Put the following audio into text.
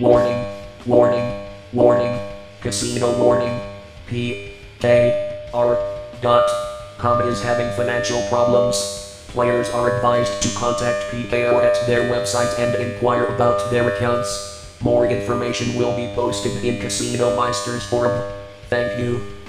Warning. warning, warning. Casino warning. P. K. R. Dot. Com is having financial problems. Players are advised to contact PKR at their website and inquire about their accounts. More information will be posted in Casinomeister's forum. Thank you.